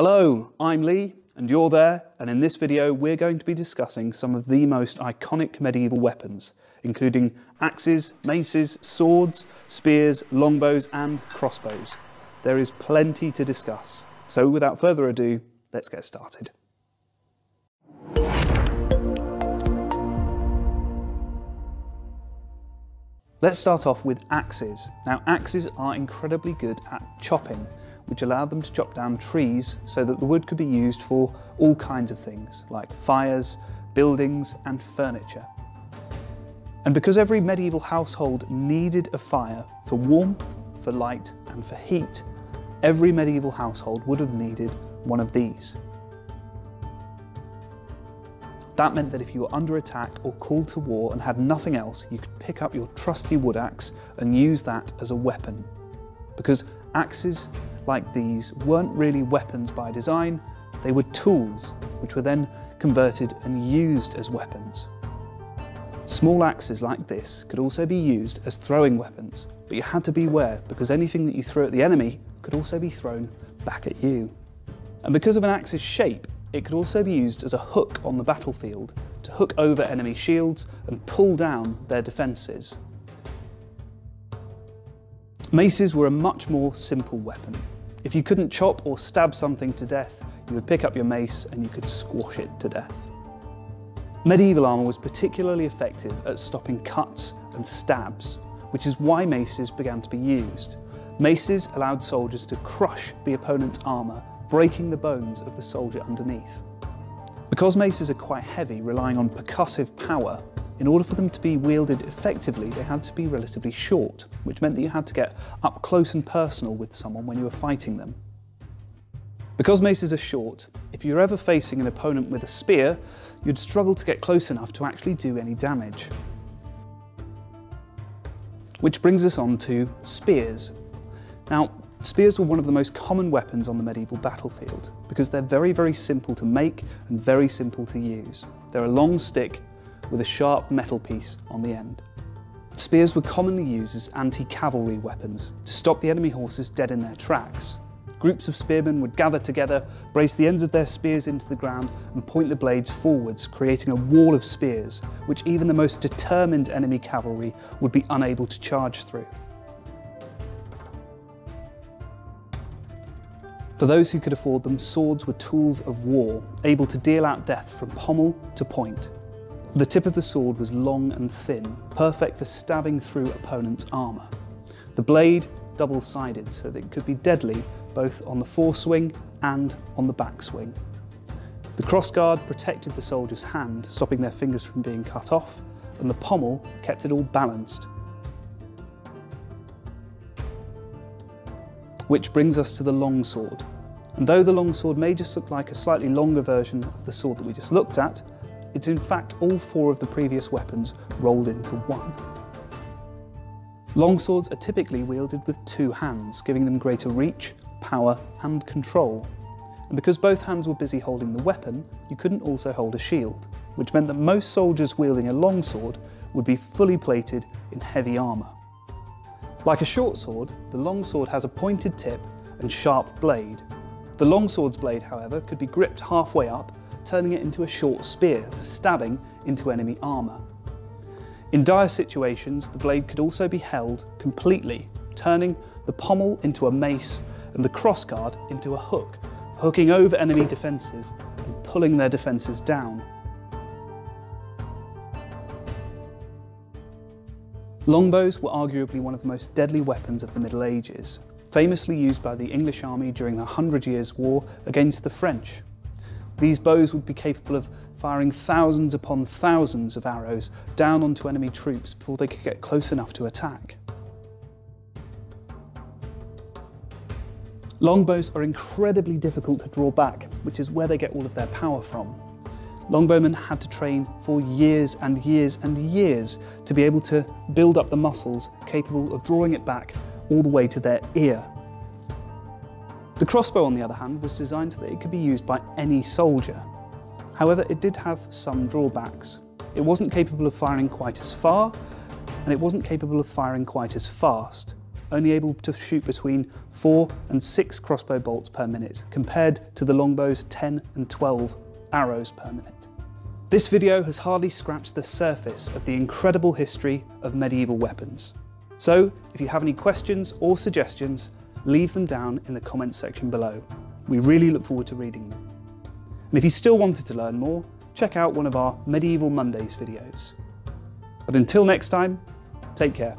Hello, I'm Lee and you're there and in this video we're going to be discussing some of the most iconic medieval weapons including axes, maces, swords, spears, longbows and crossbows. There is plenty to discuss. So without further ado, let's get started. Let's start off with axes. Now axes are incredibly good at chopping, which allowed them to chop down trees so that the wood could be used for all kinds of things, like fires, buildings and furniture. And because every medieval household needed a fire for warmth, for light and for heat, every medieval household would have needed one of these. That meant that if you were under attack or called to war and had nothing else, you could pick up your trusty wood axe and use that as a weapon. Because axes like these weren't really weapons by design, they were tools, which were then converted and used as weapons. Small axes like this could also be used as throwing weapons, but you had to beware because anything that you threw at the enemy could also be thrown back at you. And because of an axe's shape, it could also be used as a hook on the battlefield to hook over enemy shields and pull down their defences. Maces were a much more simple weapon. If you couldn't chop or stab something to death, you would pick up your mace and you could squash it to death. Medieval armour was particularly effective at stopping cuts and stabs, which is why maces began to be used. Maces allowed soldiers to crush the opponent's armour breaking the bones of the soldier underneath. Because maces are quite heavy, relying on percussive power, in order for them to be wielded effectively, they had to be relatively short, which meant that you had to get up close and personal with someone when you were fighting them. Because maces are short, if you're ever facing an opponent with a spear, you'd struggle to get close enough to actually do any damage. Which brings us on to spears. Now, Spears were one of the most common weapons on the medieval battlefield because they're very, very simple to make and very simple to use. They're a long stick with a sharp metal piece on the end. Spears were commonly used as anti-cavalry weapons to stop the enemy horses dead in their tracks. Groups of spearmen would gather together, brace the ends of their spears into the ground and point the blades forwards, creating a wall of spears, which even the most determined enemy cavalry would be unable to charge through. For those who could afford them, swords were tools of war, able to deal out death from pommel to point. The tip of the sword was long and thin, perfect for stabbing through opponent's armour. The blade double-sided so that it could be deadly both on the foreswing and on the backswing. The crossguard protected the soldier's hand, stopping their fingers from being cut off, and the pommel kept it all balanced. Which brings us to the longsword. And though the longsword may just look like a slightly longer version of the sword that we just looked at, it's in fact all four of the previous weapons rolled into one. Longswords are typically wielded with two hands, giving them greater reach, power and control. And because both hands were busy holding the weapon, you couldn't also hold a shield, which meant that most soldiers wielding a longsword would be fully plated in heavy armour. Like a short sword, the long sword has a pointed tip and sharp blade. The long sword's blade, however, could be gripped halfway up, turning it into a short spear for stabbing into enemy armour. In dire situations, the blade could also be held completely, turning the pommel into a mace and the crossguard into a hook, hooking over enemy defences and pulling their defences down. Longbows were arguably one of the most deadly weapons of the Middle Ages, famously used by the English army during the Hundred Years' War against the French. These bows would be capable of firing thousands upon thousands of arrows down onto enemy troops before they could get close enough to attack. Longbows are incredibly difficult to draw back, which is where they get all of their power from. Longbowmen had to train for years and years and years to be able to build up the muscles capable of drawing it back all the way to their ear. The crossbow, on the other hand, was designed so that it could be used by any soldier. However, it did have some drawbacks. It wasn't capable of firing quite as far, and it wasn't capable of firing quite as fast. only able to shoot between 4 and 6 crossbow bolts per minute, compared to the longbow's 10 and 12 arrows per minute. This video has hardly scratched the surface of the incredible history of medieval weapons. So, if you have any questions or suggestions, leave them down in the comments section below. We really look forward to reading them. And if you still wanted to learn more, check out one of our Medieval Mondays videos. But until next time, take care.